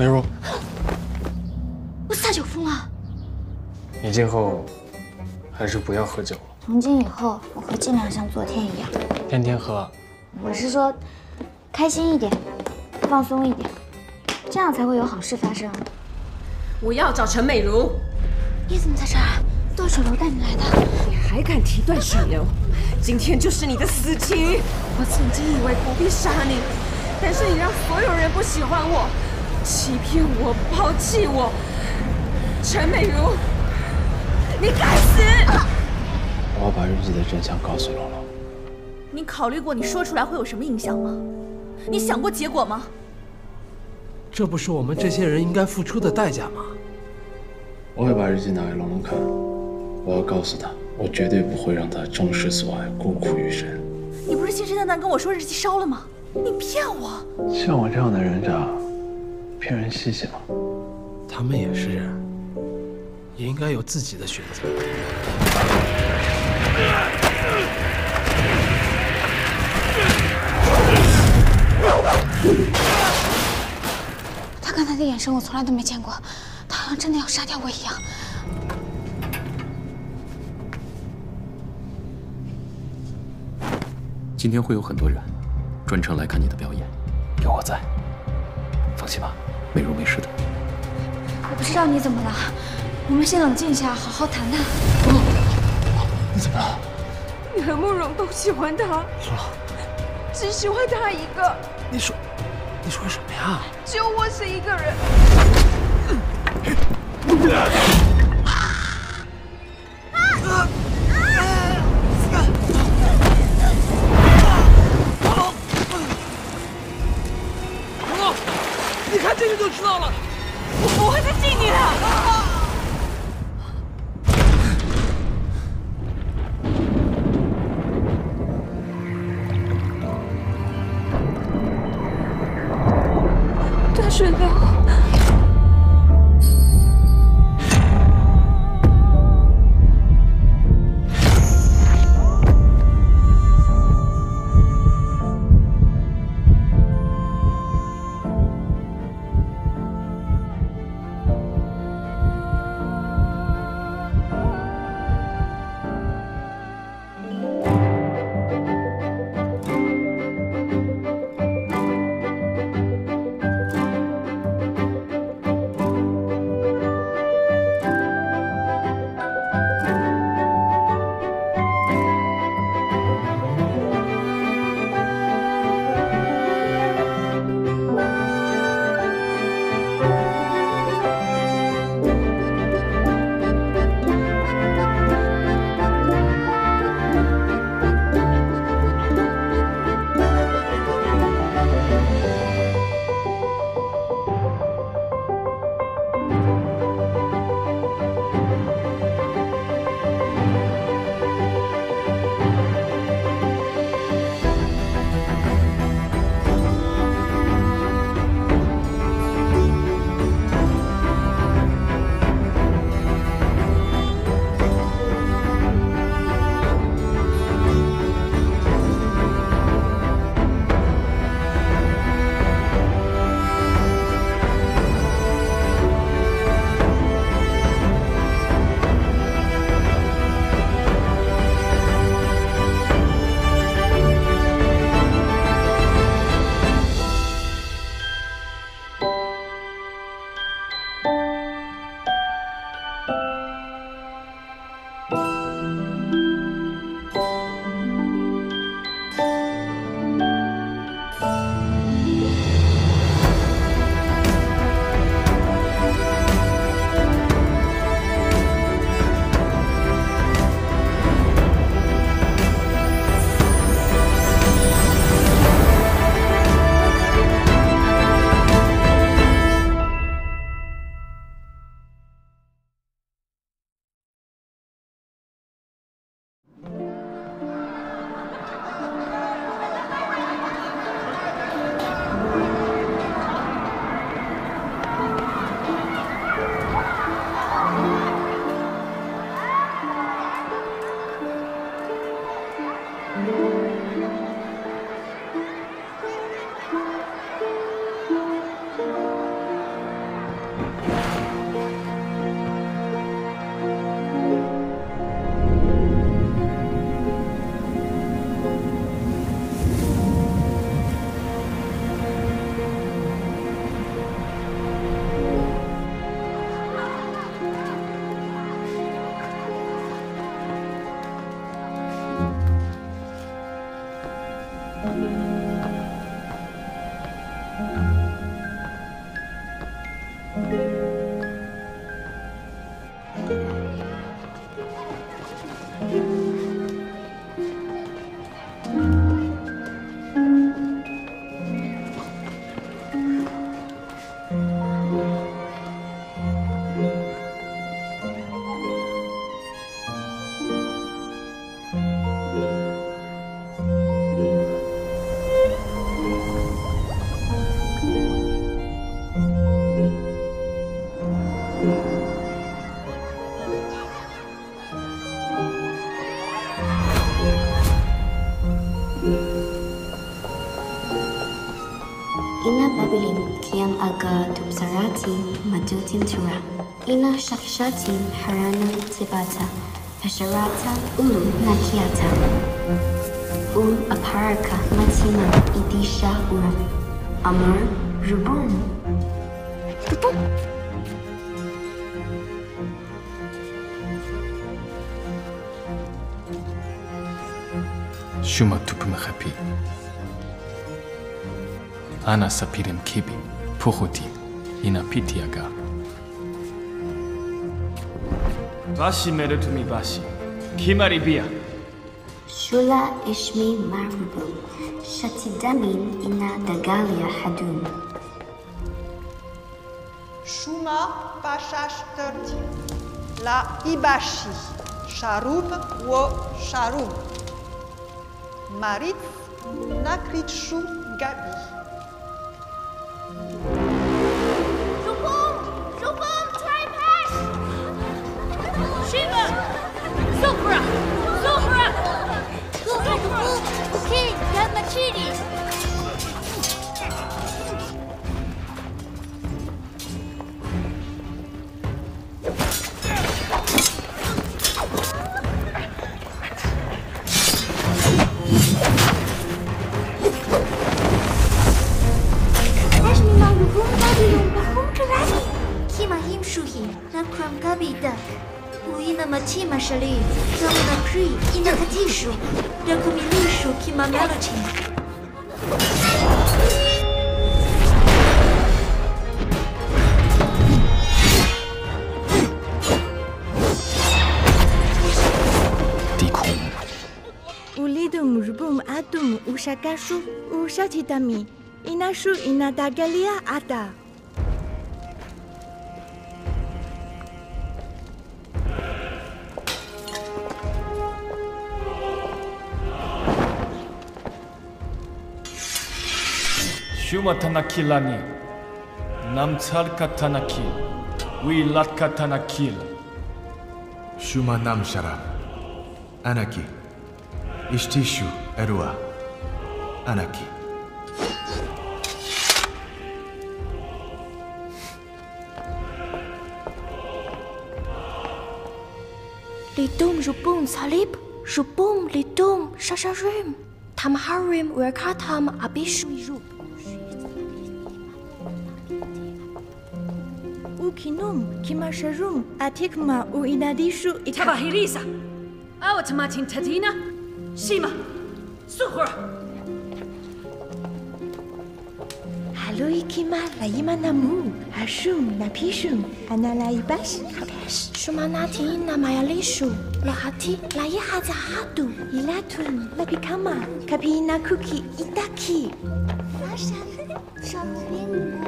美如，我撒酒疯了。你今后还是不要喝酒了。从今以后，我会尽量像昨天一样，天天喝。我是说，开心一点，放松一点，这样才会有好事发生。我要找陈美如。你怎么在这儿？断水流带你来的。你还敢提断水流？今天就是你的死期！我曾经以为不必杀你，但是你让所有人不喜欢我，欺骗我，抛弃我。陈美如，你该死！我要把日记的真相告诉龙龙。你考虑过你说出来会有什么影响吗？你想过结果吗？这不是我们这些人应该付出的代价吗？我会把日记拿给龙龙看，我要告诉他，我绝对不会让他终身所爱，孤苦一生。你不是信誓旦旦跟我说日记烧了吗？你骗我！像我这样的人渣，骗人稀奇吗？他们也是人，也应该有自己的选择。他刚才的眼神我从来都没见过，他好像真的要杀掉我一样。今天会有很多人专程来看你的表演，有我在，放心吧，美如没事的。我不知道你怎么了，我们先冷静一下，好好谈谈。你怎么了？你和慕容都喜欢他，龙龙，只喜欢他一个，你说，你说什么呀？只有我是一个人。Tupsarati matutim tura. Ina shakshatim harana tibata. Pasharata ulu nakiata. Ul aparaka matima idisha uram. Amur rubum. Rubum. Shuma tupum happy. Ana sapirim kibi. inapitiaga Bashi Merutumi Bashi, Kimaribia. Shula Ishmi Marubu, Shatidamin Ina Dagalia Hadum. Shuma pashashtirti. La Ibashi, Sharub Wo Sharub. Marit Nakrichu Gabi. Zubra! Zubra! Zubra! King, get Machidi! 实力，最后的 pre 依赖他技术，要靠名利数 keep my melody。地空。乌里的姆日布姆阿杜姆乌沙嘎苏乌沙提达米伊那苏伊那达盖利亚阿达。 슈마타나킬라니 남찰카타나키 위라카타나킬 슈마 남샤라 아나키 이스티슈 에루아 아나키 Les tomes, je pomme, salib, je pomme, les tomes, chacha jume, tam harim, ou akatam, abishmi. kinum kimasharum atik ma u inadishu itabahirisa awatamatin tadina. Shima. Suhura Aloi kima raima namu, ashum na pishum, anala ibash kapesh. Shuma nati na mayalishu, lahati la yahaza hatu, ilatun la pikama, kapi na kuki itaki. Fashan, shamuin.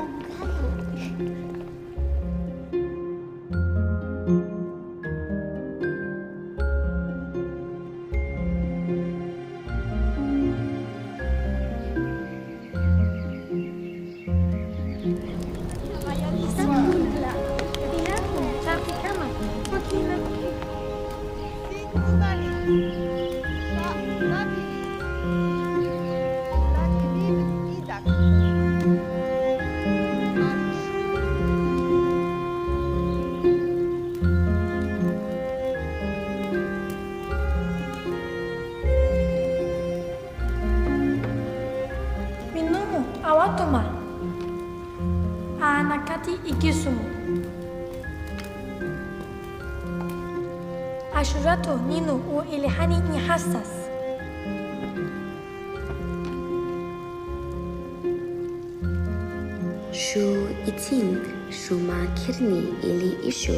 Shu itin shuma kirni ili ishu.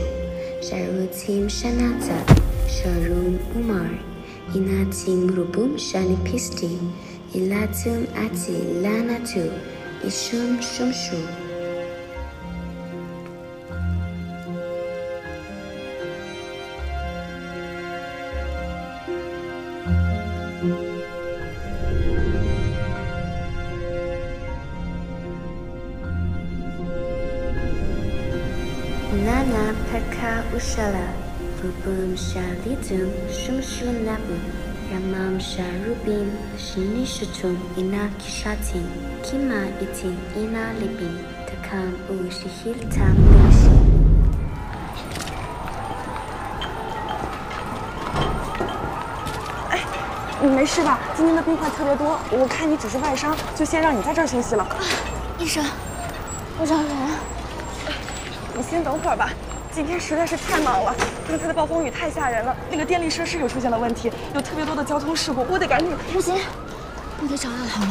Sharutim shanata. Sharum umar. Inatim rubum shani pisti. Ilatum ati lanatu. Ishum shumshu. Ushala. Rubum shalitum shumshu nabu. Ramam Sharubim Shinishutum Ina Kishatin Kima Itin Ina Libin Takam U Shihil Tam Lishi 你没事吧？今天的病患特别多，我看你只是外伤，就先让你在这儿休息了。啊医生，我找人。你先等会儿吧，今天实在是太忙了，刚才的暴风雨太吓人了，那个电力设施又出现了问题，有特别多的交通事故，我得赶紧。不行，我得找到他们。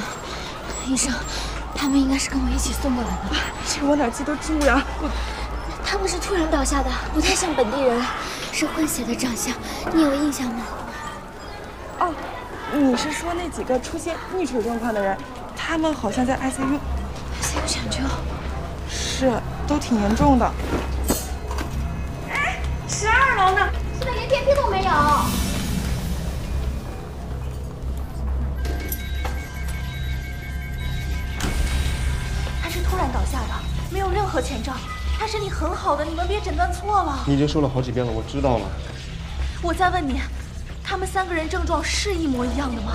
医生，他们应该是跟我一起送过来的。这我哪记得住呀？他们是突然倒下的，不太像本地人，是混血的长相，你有印象吗？哦。你是说那几个出现溺水状况的人，他们好像在 ICU。ICU 抢救？是，都挺严重的。有。他是突然倒下的，没有任何前兆。他身体很好的，你们别诊断错了。你已经说了好几遍了，我知道了。我再问你。他们三个人症状是一模一样的吗？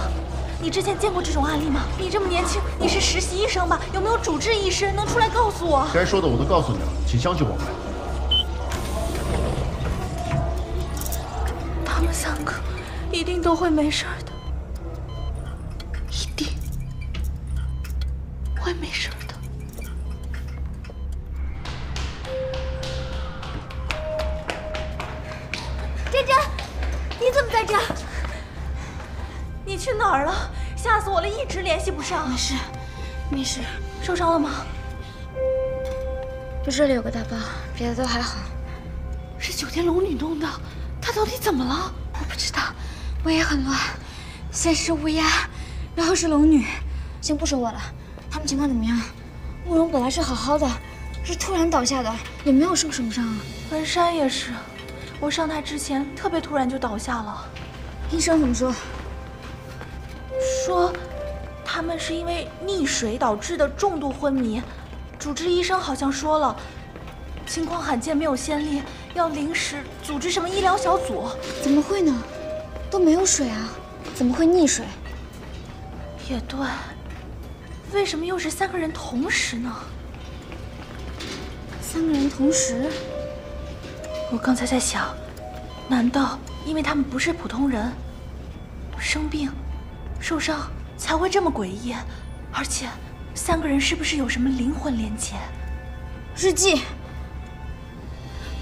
你之前见过这种案例吗？你这么年轻，你是实习医生吧？有没有主治医师能出来告诉我？该说的我都告诉你了，请相信我们。定都会没事的，一定会没事的。珍珍。你怎么在这？你去哪儿了？吓死我了！一直联系不上。没事，没事。受伤了吗？就这里有个大包，别的都还好。是九天龙女弄的，她到底怎么了？我不知道，我也很乱。先是乌鸦，然后是龙女。先不说我了，他们情况怎么样？慕容本来是好好的，是突然倒下的，也没有受什么伤啊。文山也是。我上台之前特别突然就倒下了，医生怎么说？说他们是因为溺水导致的重度昏迷，主治医生好像说了，情况罕见没有先例，要临时组织什么医疗小组。怎么会呢？都没有水啊，怎么会溺水？也对，为什么又是三个人同时呢？三个人同时？我刚才在想，难道因为他们不是普通人，生病、受伤才会这么诡异？而且，三个人是不是有什么灵魂连接？日记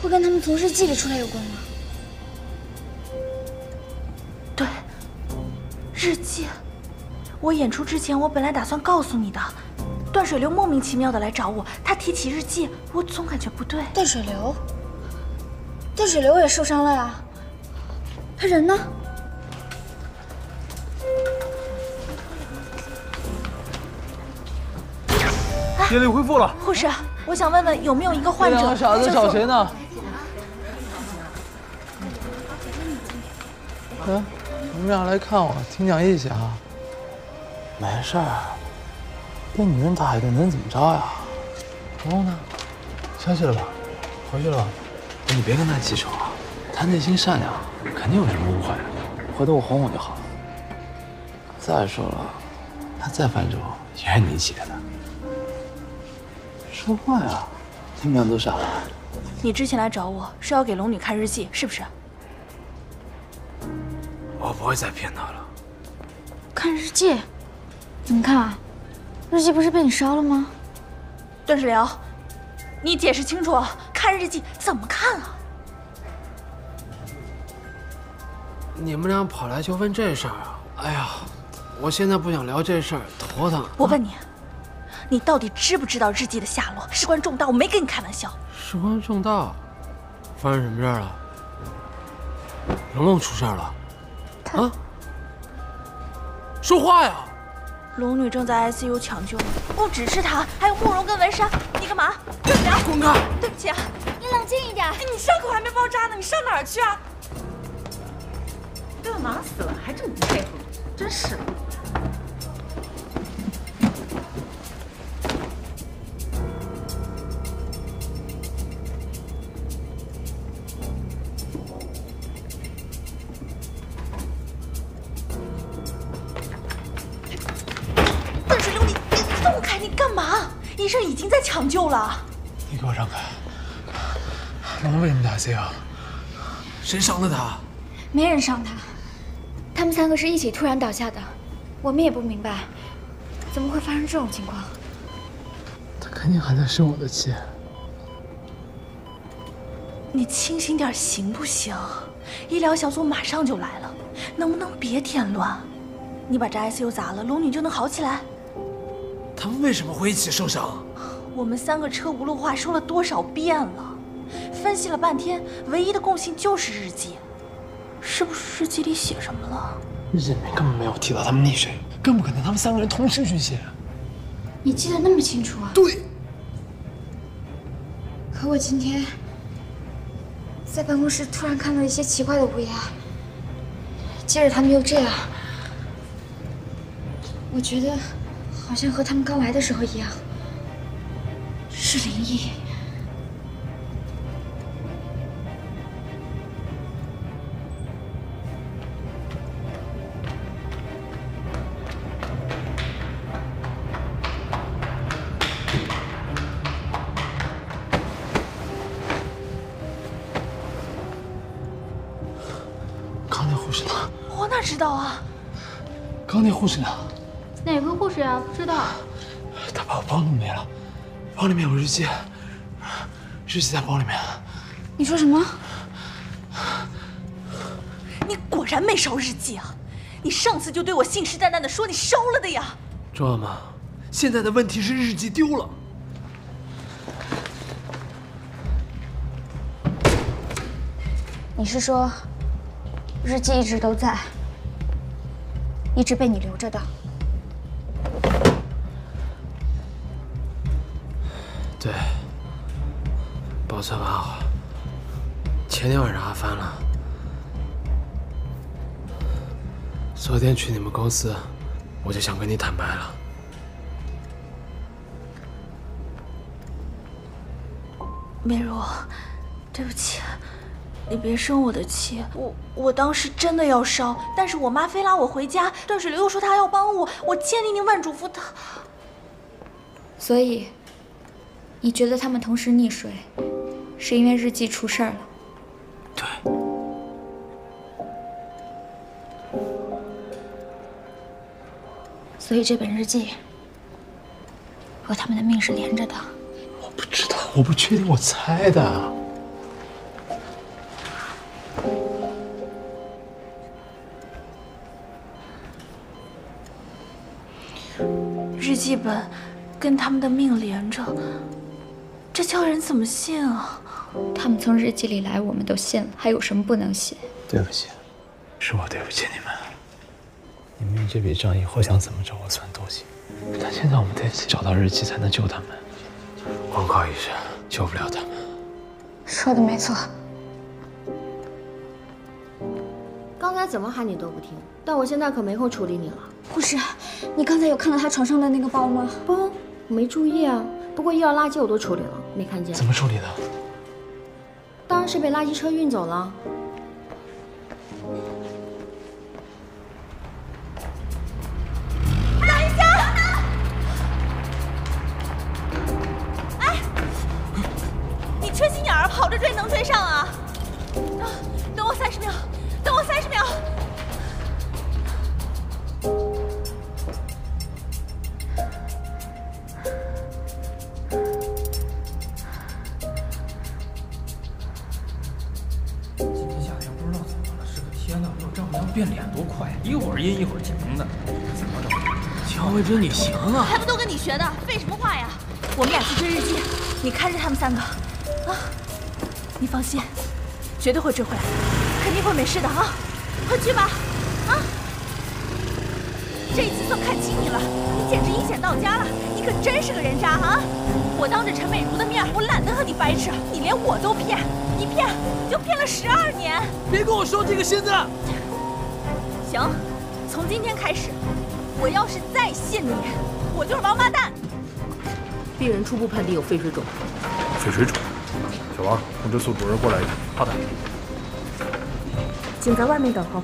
会跟他们从日记里出来有关吗？日记。我演出之前，我本来打算告诉你的。段水流莫名其妙的来找我，他提起日记，我总感觉不对。段水流。段水流也受伤了呀，他人呢？电力恢复了。护士，我想问问有没有一个患者？这两个傻子找谁呢？嗯，你们俩来看我，听讲义气啊。没事儿，被女人打一顿能怎么着呀？然后呢？消息了吧？回去了吧？你别跟他记仇啊，他内心善良，肯定有什么误会，回头我哄哄就好了。再说了，他再犯愁也是你写的。说话呀，你们俩都傻了。你之前来找我是要给龙女看日记，是不是？我不会再骗他了。看日记？怎么看啊？日记不是被你烧了吗？段世辽，你解释清楚。看日记怎么看啊？你们俩跑来就问这事儿啊？哎呀，我现在不想聊这事儿，头疼。我问你，你到底知不知道日记的下落？事关重大，我没跟你开玩笑。事关重大，发生什么事儿了？龙龙出事儿了？啊？说话呀！龙女正在 ICU 抢救，不只是她，还有慕容跟文山。你干嘛？段良，滚开！对不起啊，你冷静一点。你伤口还没包扎呢，你上哪儿去啊？都要忙死了，还这么不配合，真是。在抢救了。你给我让开！龙为什么打 C 啊？谁伤了他？没人伤他，他们三个是一起突然倒下的，我们也不明白，怎么会发生这种情况。他肯定还在生我的气。你清醒点行不行？医疗小组马上就来了，能不能别添乱？你把这 ICU 砸了，龙女就能好起来。他们为什么会一起受伤？我们三个车轱辘话说了多少遍了？分析了半天，唯一的共性就是日记。是不是日记里写什么了？日记里面根本没有提到他们溺水，更不可能他们三个人同时去写。你记得那么清楚啊？对。可我今天在办公室突然看到一些奇怪的乌鸦，接着他们又这样，我觉得好像和他们刚来的时候一样，是灵异。刚那护士呢？我哪知道啊？刚那护士呢？哪个护士呀？不知道。他把我包弄没了，包里面有日记，日记在包里面。你说什么？你果然没烧日记啊！你上次就对我信誓旦旦的说你烧了的呀！周阿妈，现在的问题是日记丢了。你是说，日记一直都在，一直被你留着的？保存完好。前天晚上还翻了，昨天去你们公司，我就想跟你坦白了。美如，对不起，你别生我的气。我我当时真的要烧，但是我妈非拉我回家，段水流又说她要帮我，我千叮咛万嘱咐她。所以，你觉得他们同时溺水，是因为日记出事儿了？对。所以这本日记和他们的命是连着的。我不知道，我不确定，我猜的。日记本跟他们的命连着，这叫人怎么信啊？他们从日记里来，我们都信了，还有什么不能信？对不起，是我对不起你们。你们用这笔账以后想怎么找我算都行，但现在我们得找到日记才能救他们，光靠医生救不了他们。说的没错。刚才怎么喊你都不听，但我现在可没空处理你了。护士，你刚才有看到他床上的那个包吗？包，没注意啊。不过医疗垃圾我都处理了，没看见。怎么处理的？当然是被垃圾车运走了。一会儿阴一会儿晴的，怎么着？乔慧珍，你行啊？还不都跟你学的？废什么话呀？我们俩去追日记，你看着他们三个，啊，你放心，绝对会追回来，肯定会没事的啊！快去吧，啊！这一次算看清你了，你简直阴险到家了，你可真是个人渣啊！我当着陈美如的面，我懒得和你掰扯，你连我都骗，一骗就骗了十二年。别跟我说这个仙子。行，从今天开始，我要是再信你，我就是王八蛋。病人初步判定有肺水肿。肺水肿，小王，通知宿主任过来一下。好的。请在外面等候。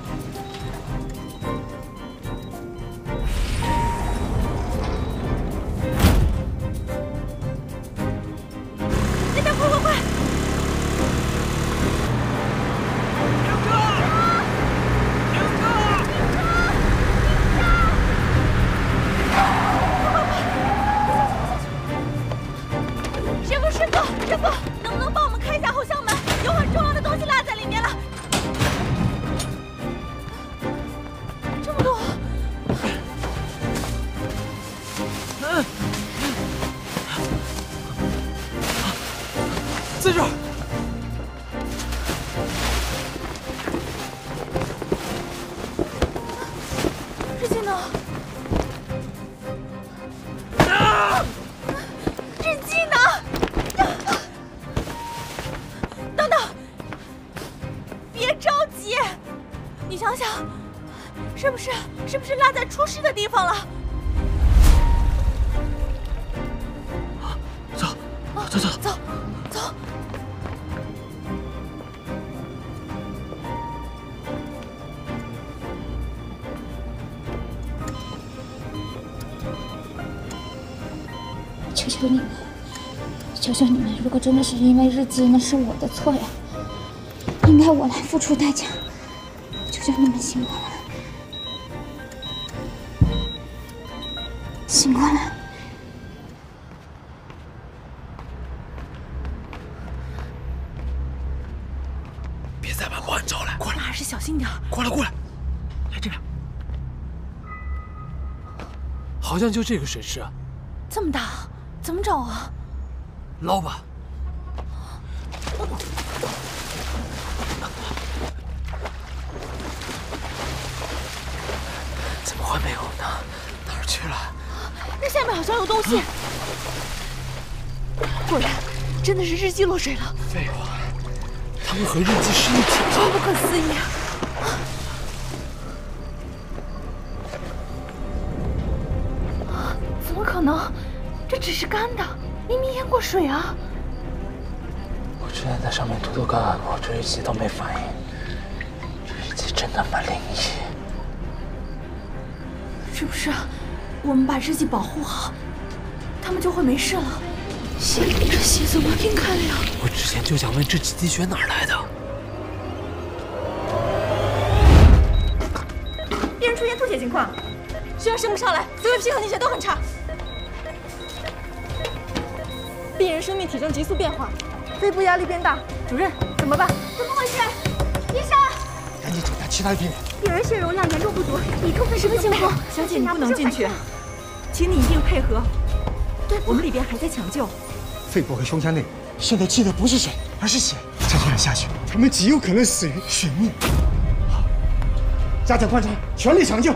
真的是因为日记，那是我的错呀，应该我来付出代价。求求你们醒过来，醒过来！别再把公安找来！过来，还是小心点。过来，过来，来这边。好像就这个水池啊，这么大，怎么找啊？捞吧。面好像有东西。果然，真的是日记落水了。废话，他们和日记是一体的。真不可思议啊！怎么可能？这只是干的，明明淹过水啊！我之前在上面涂涂改改过，这日记都没反应。这日记真他妈灵异！是不是我们把日记保护好，他们就会没事了？血，这血怎么晕开了呀？我之前就想问，这几滴血哪儿来的？病人出现吐血情况，血压升不上来，所有皮和凝血都很差。病人生命体征急速变化，肺部压力变大。主任，怎么办？怎么回事？医生，赶紧检查其他病人。病人血容量严重不足，已出分什么情况？小姐，你不能进去，请你一定配合。对，我们里边还在抢救。肺部和胸腔内现在进的不是水，而是血。再这样下去，他们极有可能死于血溺。好，加强观察，全力抢救。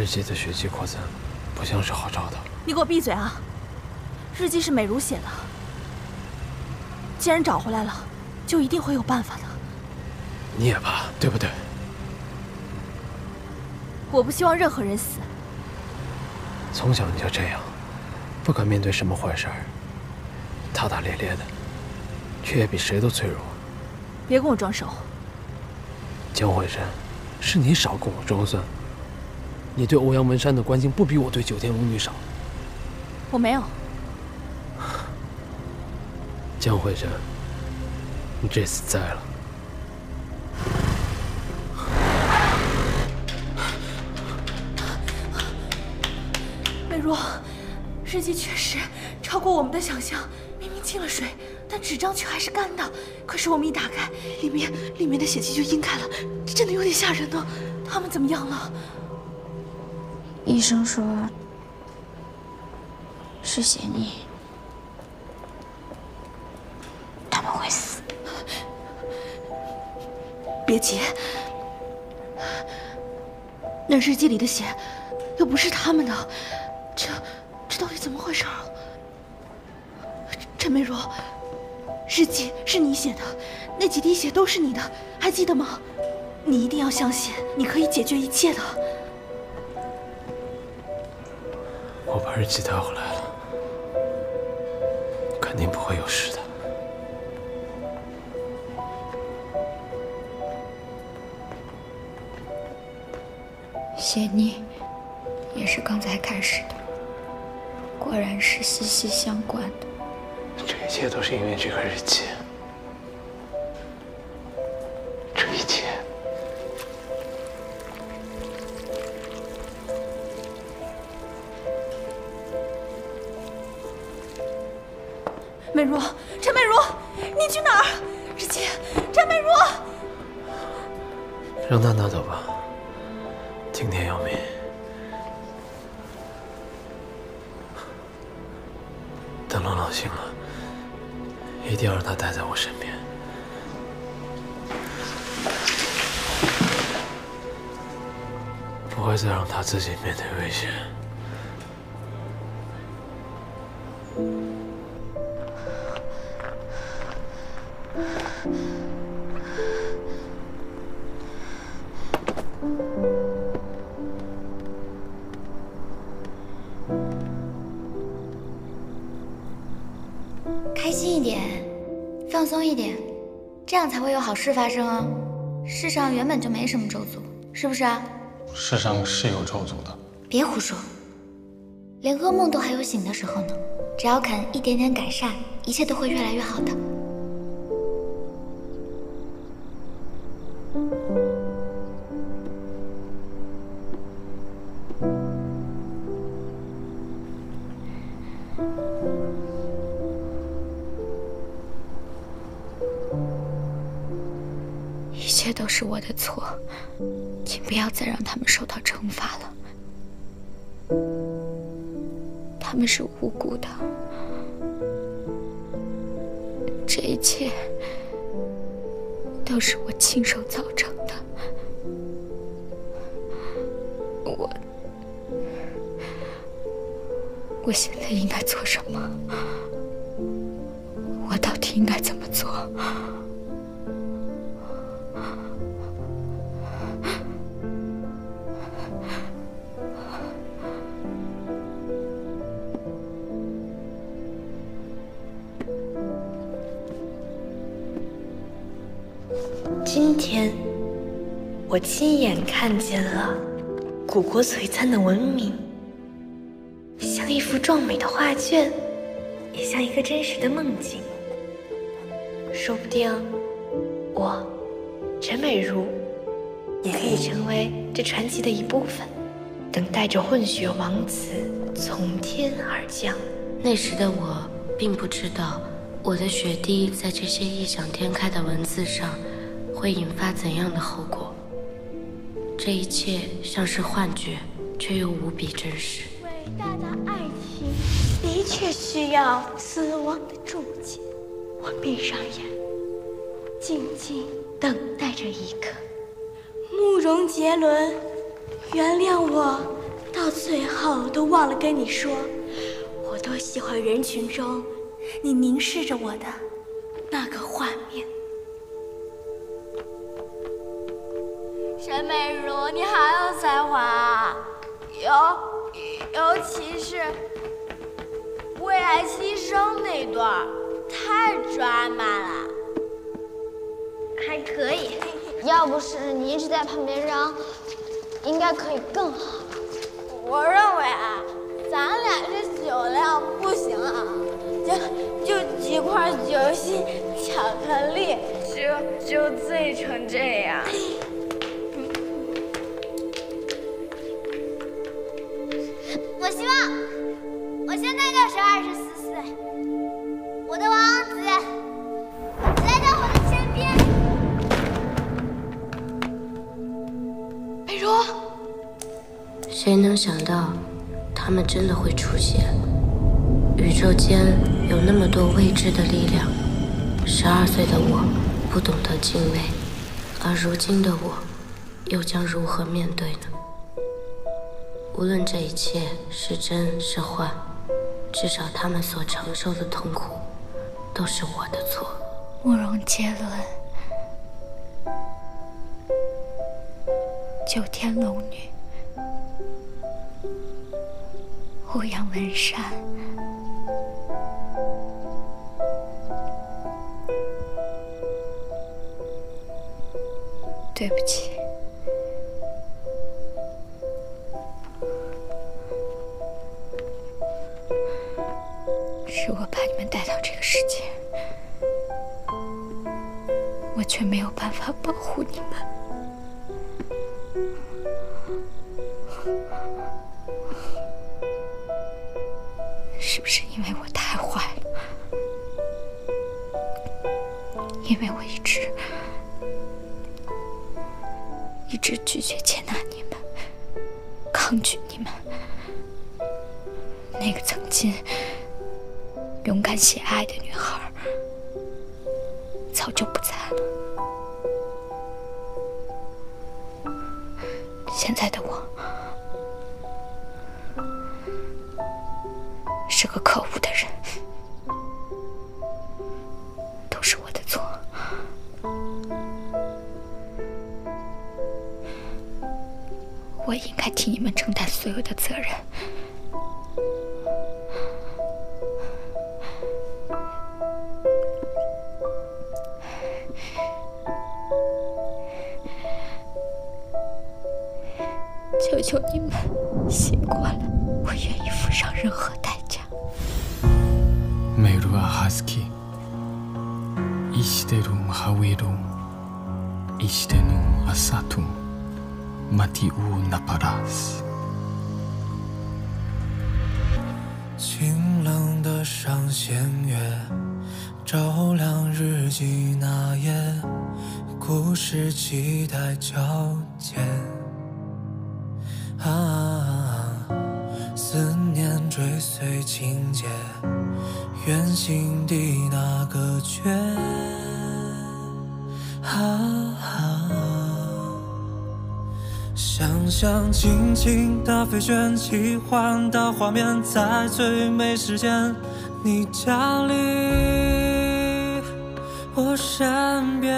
日记的血迹扩散，不像是好兆头。你给我闭嘴啊！日记是美如写的，既然找回来了，就一定会有办法的。你也怕，对不对？我不希望任何人死。从小你就这样，不敢面对什么坏事儿，大大咧咧的，却也比谁都脆弱。别跟我装熟。江慧珍，是你少跟我装蒜。你对欧阳文山的关心不比我对九天龙女少。我没有。江慧珍，你这次栽了。美若，日记确实超过我们的想象。明明进了水，但纸张却还是干的。可是我们一打开，里面里面的血迹就晕开了，这真的有点吓人呢。他们怎么样了？医生说是血溺，他们会死。别急，那日记里的血又不是他们的，这这到底怎么回事？陈美茹，日记是你写的，那几滴血都是你的，还记得吗？你一定要相信，你可以解决一切的。把日记带回来了，肯定不会有事的。谢你也是刚才开始的，果然是息息相关的。这一切都是因为这个日记，开心一点，放松一点，这样才会有好事发生啊！世上原本就没什么咒诅，是不是啊？世上是有咒诅的。别胡说，连噩梦都还有醒的时候呢。只要肯一点点改善，一切都会越来越好的。再让他们受到惩罚了。他们是无辜的，这一切都是我亲手造成的。我，我现在应该做什么？我到底应该怎么做？我亲眼看见了古国璀璨的文明，像一幅壮美的画卷，也像一个真实的梦境。说不定，我陈美如也可以成为这传奇的一部分，等待着混血王子从天而降。那时的我并不知道，我的血滴在这些异想天开的文字上会引发怎样的后果。这一切像是幻觉，却又无比真实。伟大的爱情的确需要死亡的注解。我闭上眼，静静等待着一刻。慕容杰伦，原谅我，到最后都忘了跟你说，我多喜欢人群中你凝视着我的那个画面。沈美如，你好有才华啊，尤尤其是为爱牺牲那段，太抓马了。还可以，要不是你一直在旁边嚷，应该可以更好。我认为啊，咱俩这酒量不行啊，就就几块酒心巧克力，就就醉成这样。我希望我现在就是二十四岁，我的王子来到我的身边。美如，谁能想到，他们真的会出现？宇宙间有那么多未知的力量。十二岁的我不懂得敬畏，而如今的我，又将如何面对呢？无论这一切是真是幻，至少他们所承受的痛苦，都是我的错。慕容杰伦，九天龙女，欧阳文山，对不起。把你们带到这个世界，我却没有办法保护你们。是不是因为我太坏了？因为我一直一直拒绝接纳你们，抗拒你们。那个曾经勇敢写爱的女孩，早就不在了。现在的我，是个可恶的人，都是我的错。我应该替你们承担所有的责任。マティ乌ナパ拉斯。清冷的上弦月，照亮日记那页，故事期待交接。啊，思念追随情节，远行的 想轻轻的飞旋，奇幻的画面，在最美时间，你降临我身边。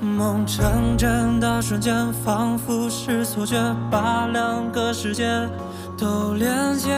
梦成真的瞬间，仿佛是错觉，把两个世界都连接，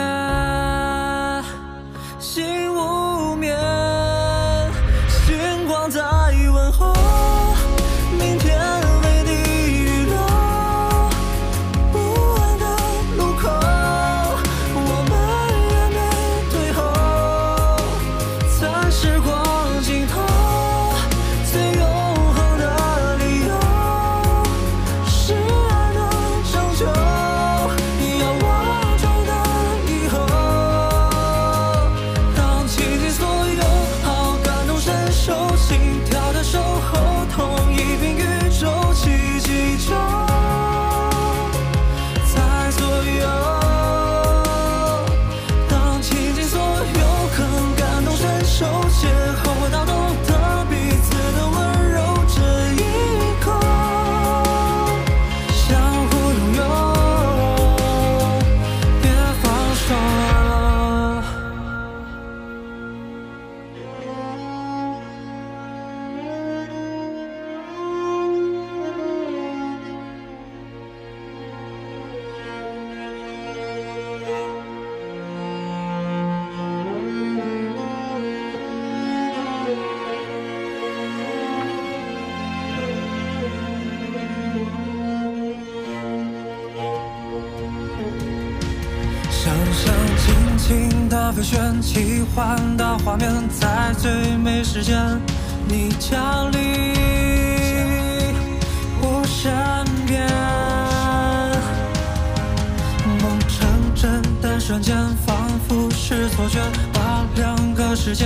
面，在最美时间，你降临我身边。梦成真的瞬间，仿佛是错觉，把两个世界